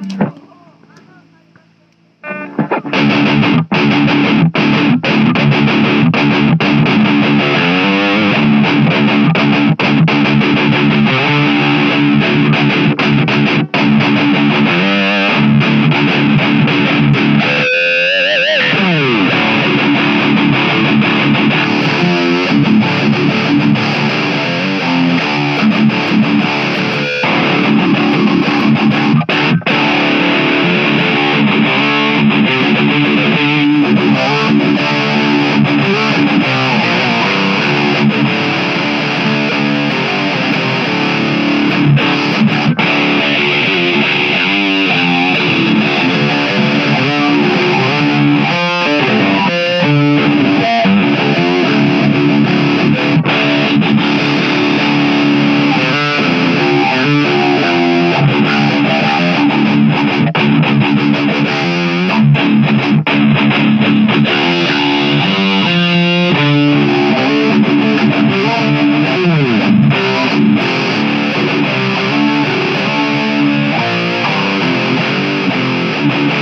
嗯 on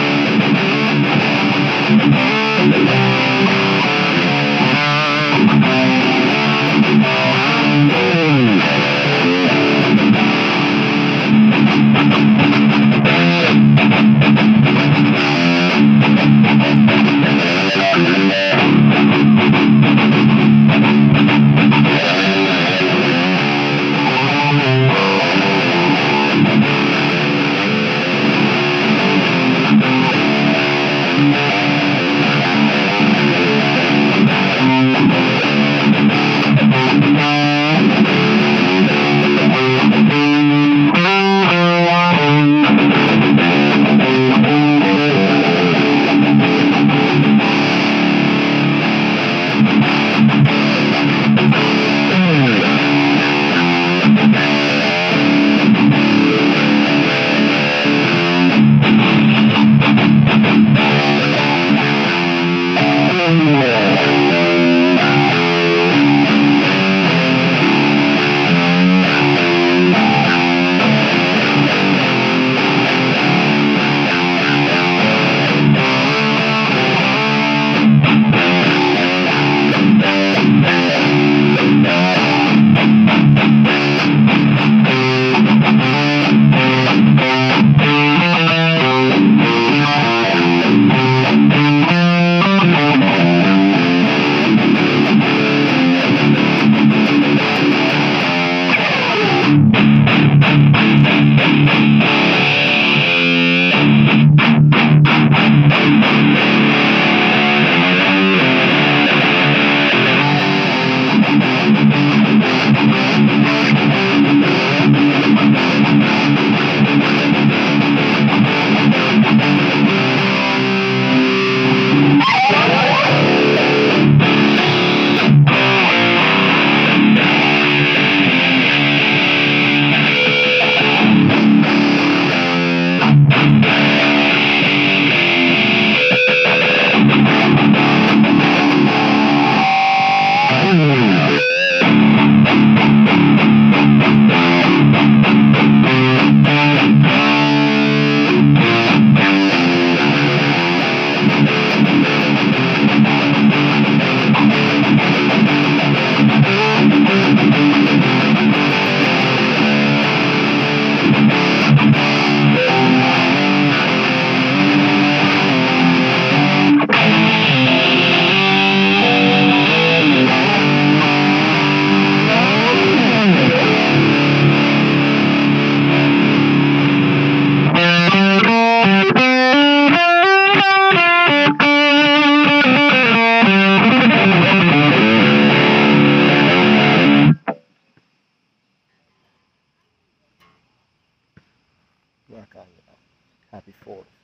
Happy 4th.